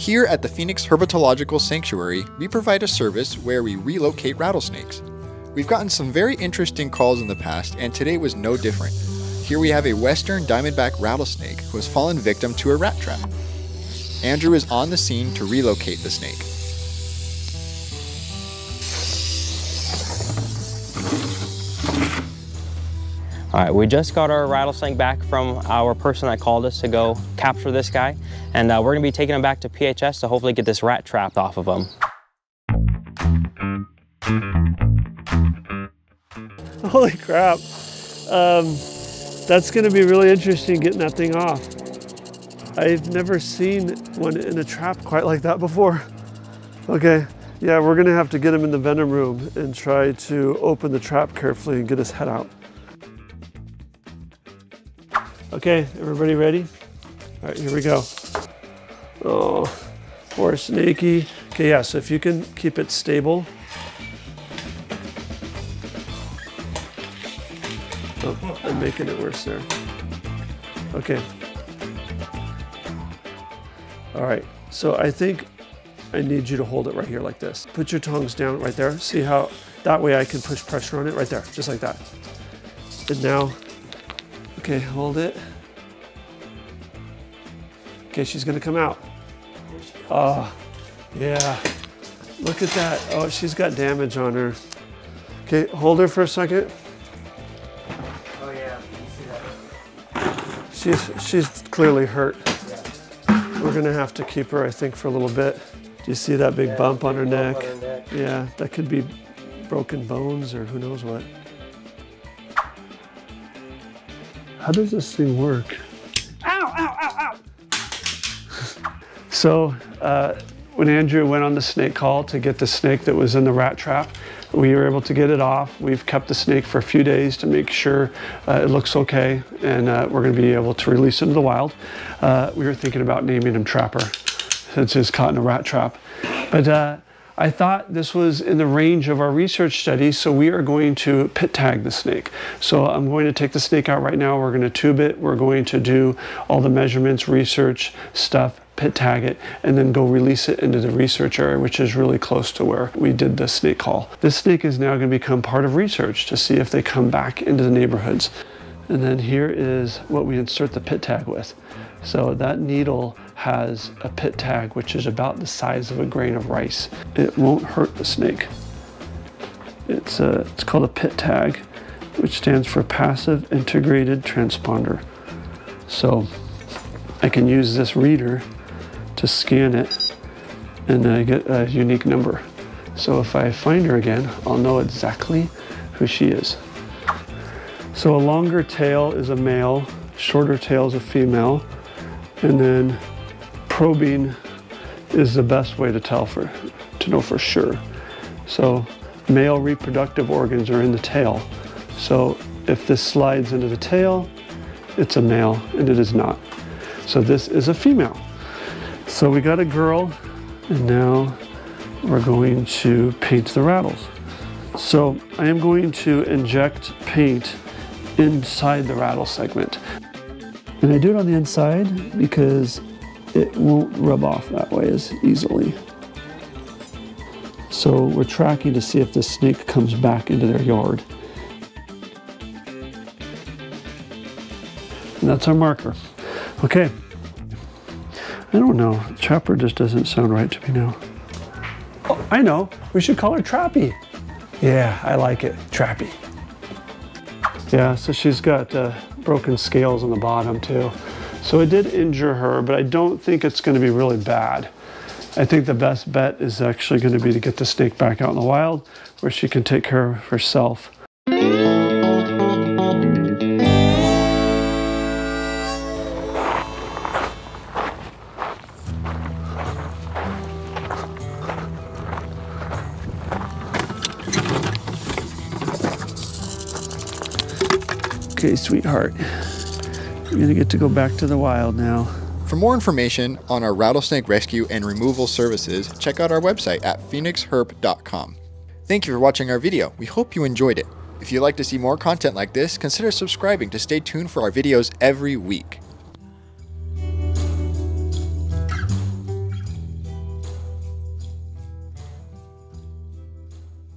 Here at the Phoenix Herpetological Sanctuary, we provide a service where we relocate rattlesnakes. We've gotten some very interesting calls in the past, and today was no different. Here we have a western diamondback rattlesnake who has fallen victim to a rat trap. Andrew is on the scene to relocate the snake. All right, we just got our rattlesnake back from our person that called us to go capture this guy, and uh, we're gonna be taking him back to PHS to hopefully get this rat trapped off of him. Holy crap. Um, that's gonna be really interesting getting that thing off. I've never seen one in a trap quite like that before. Okay, yeah, we're gonna have to get him in the venom room and try to open the trap carefully and get his head out. Okay, everybody ready? All right, here we go. Oh, poor Snaky. Okay, yeah, so if you can keep it stable. Oh, I'm making it worse there. Okay. All right, so I think I need you to hold it right here like this. Put your tongs down right there. See how, that way I can push pressure on it right there, just like that. And now Okay, hold it. Okay, she's gonna come out. Oh, yeah. Look at that. Oh, she's got damage on her. Okay, hold her for a second. Oh yeah, She's she's clearly hurt. We're gonna have to keep her, I think, for a little bit. Do you see that big Yeah, bump on her bump on her neck. Yeah, that could be broken bones or who knows what. How does this thing work? Ow, ow, ow, ow! so, uh, when Andrew went on the snake call to get the snake that was in the rat trap, we were able to get it off. We've kept the snake for a few days to make sure uh, it looks okay, and uh, we're going to be able to release it into the wild. Uh, we were thinking about naming him Trapper, since he's caught in a rat trap. But uh, I thought this was in the range of our research study, so we are going to pit tag the snake. So I'm going to take the snake out right now. We're going to tube it. We're going to do all the measurements, research stuff, pit tag it, and then go release it into the research area, which is really close to where we did the snake call. This snake is now going to become part of research to see if they come back into the neighborhoods. And then here is what we insert the pit tag with. So that needle has a pit tag, which is about the size of a grain of rice. It won't hurt the snake. It's, a, it's called a pit tag, which stands for Passive Integrated Transponder. So I can use this reader to scan it and I get a unique number. So if I find her again, I'll know exactly who she is. So a longer tail is a male, shorter tail is a female, and then probing is the best way to tell for, to know for sure. So male reproductive organs are in the tail. So if this slides into the tail, it's a male, and it is not. So this is a female. So we got a girl, and now we're going to paint the rattles. So I am going to inject paint inside the rattle segment. And I do it on the inside because it won't rub off that way as easily. So we're tracking to see if the snake comes back into their yard. And that's our marker. Okay. I don't know. Trapper just doesn't sound right to me now. Oh, I know. We should call her Trappy. Yeah, I like it. Trappy. Yeah, so she's got uh, broken scales on the bottom too. So it did injure her, but I don't think it's going to be really bad. I think the best bet is actually going to be to get the snake back out in the wild where she can take care of herself. Okay, sweetheart. You're gonna get to go back to the wild now. For more information on our rattlesnake rescue and removal services, check out our website at phoenixherp.com. Thank you for watching our video. We hope you enjoyed it. If you'd like to see more content like this, consider subscribing to stay tuned for our videos every week.